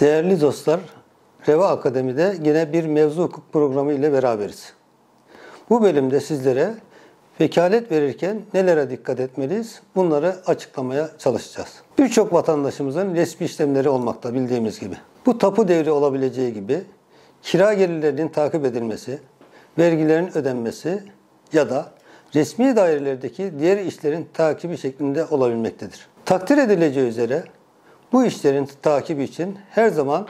Değerli dostlar, Reva Akademi'de yine bir mevzu hukuk programı ile beraberiz. Bu bölümde sizlere vekalet verirken nelere dikkat etmeliyiz? Bunları açıklamaya çalışacağız. Birçok vatandaşımızın resmi işlemleri olmakta bildiğimiz gibi. Bu tapu devri olabileceği gibi kira gelirlerinin takip edilmesi, vergilerin ödenmesi ya da resmi dairelerdeki diğer işlerin takibi şeklinde olabilmektedir. Takdir edileceği üzere bu işlerin takibi için her zaman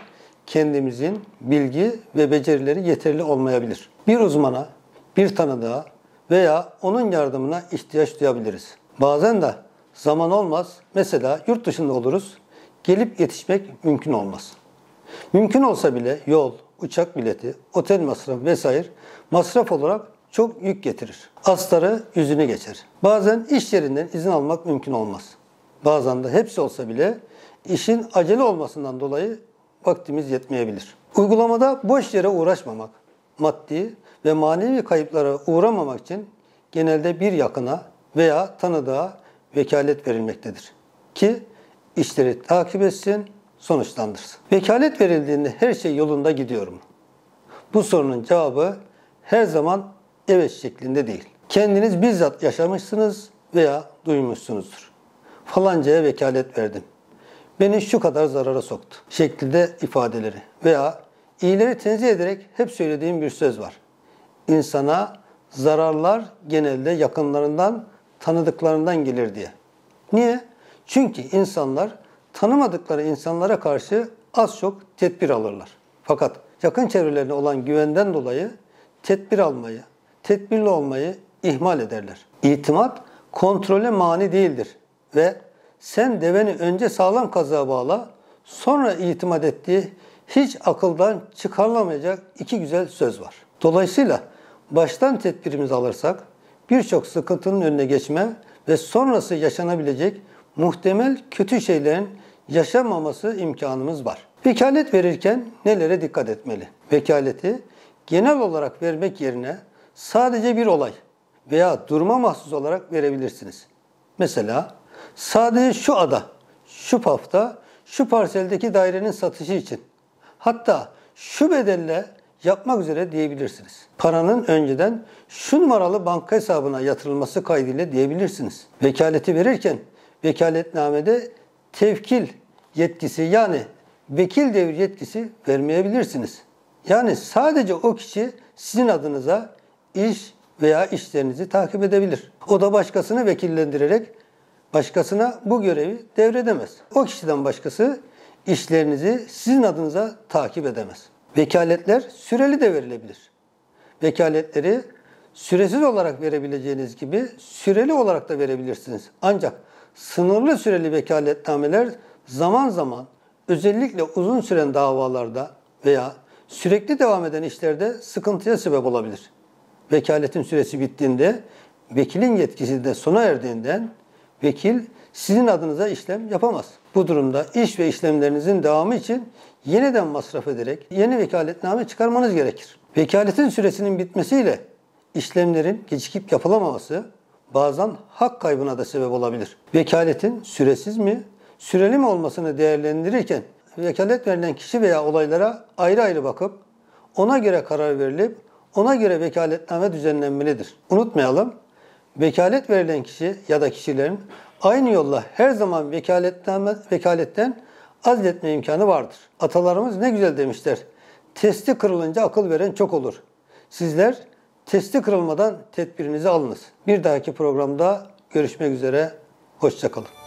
kendimizin bilgi ve becerileri yeterli olmayabilir. Bir uzmana, bir tanıdığa veya onun yardımına ihtiyaç duyabiliriz. Bazen de zaman olmaz. Mesela yurt dışında oluruz. Gelip yetişmek mümkün olmaz. Mümkün olsa bile yol, uçak bileti, otel masrafı vesaire masraf olarak çok yük getirir. Astarı yüzüne geçer. Bazen iş yerinden izin almak mümkün olmaz. Bazen de hepsi olsa bile işin acele olmasından dolayı vaktimiz yetmeyebilir. Uygulamada boş yere uğraşmamak, maddi ve manevi kayıplara uğramamak için genelde bir yakına veya tanıdığa vekalet verilmektedir. Ki işleri takip etsin, sonuçlandırsın. Vekalet verildiğinde her şey yolunda gidiyor mu? Bu sorunun cevabı her zaman evet şeklinde değil. Kendiniz bizzat yaşamışsınız veya duymuşsunuzdur. Falancaya vekalet verdim. Beni şu kadar zarara soktu şeklinde ifadeleri veya iyileri tenzih ederek hep söylediğim bir söz var. İnsana zararlar genelde yakınlarından, tanıdıklarından gelir diye. Niye? Çünkü insanlar tanımadıkları insanlara karşı az çok tedbir alırlar. Fakat yakın çevrelerine olan güvenden dolayı tedbir almayı, tedbirli olmayı ihmal ederler. İtimat kontrole mani değildir ve sen deveni önce sağlam kazığa bağla, sonra itimat ettiği hiç akıldan çıkarılamayacak iki güzel söz var. Dolayısıyla baştan tedbirimizi alırsak birçok sıkıntının önüne geçme ve sonrası yaşanabilecek muhtemel kötü şeylerin yaşanmaması imkanımız var. Vekalet verirken nelere dikkat etmeli? Vekaleti genel olarak vermek yerine sadece bir olay veya duruma mahsus olarak verebilirsiniz. Mesela sadece şu ada, şu pafta, şu parseldeki dairenin satışı için hatta şu bedelle yapmak üzere diyebilirsiniz. Paranın önceden şu numaralı banka hesabına yatırılması kaydıyla diyebilirsiniz. Vekaleti verirken vekaletnamede tevkil yetkisi yani vekil devir yetkisi vermeyebilirsiniz. Yani sadece o kişi sizin adınıza iş veya işlerinizi takip edebilir. O da başkasını vekillendirerek başkasına bu görevi devredemez. O kişiden başkası işlerinizi sizin adınıza takip edemez. Vekaletler süreli de verilebilir. Vekaletleri süresiz olarak verebileceğiniz gibi süreli olarak da verebilirsiniz. Ancak sınırlı süreli vekaletnameler zaman zaman özellikle uzun süren davalarda veya sürekli devam eden işlerde sıkıntıya sebep olabilir. Vekaletin süresi bittiğinde vekilin yetkisi de sona erdiğinden vekil sizin adınıza işlem yapamaz. Bu durumda iş ve işlemlerinizin devamı için yeniden masraf ederek yeni vekaletname çıkarmanız gerekir. Vekaletin süresinin bitmesiyle işlemlerin gecikip yapılamaması bazen hak kaybına da sebep olabilir. Vekaletin süresiz mi, süreli mi olmasını değerlendirirken vekalet verilen kişi veya olaylara ayrı ayrı bakıp ona göre karar verilip ona göre vekaletname düzenlenmelidir. Unutmayalım, vekalet verilen kişi ya da kişilerin aynı yolla her zaman vekaletname, vekaletten azletme imkanı vardır. Atalarımız ne güzel demişler. Testi kırılınca akıl veren çok olur. Sizler testi kırılmadan tedbirinizi alınız. Bir dahaki programda görüşmek üzere. Hoşçakalın.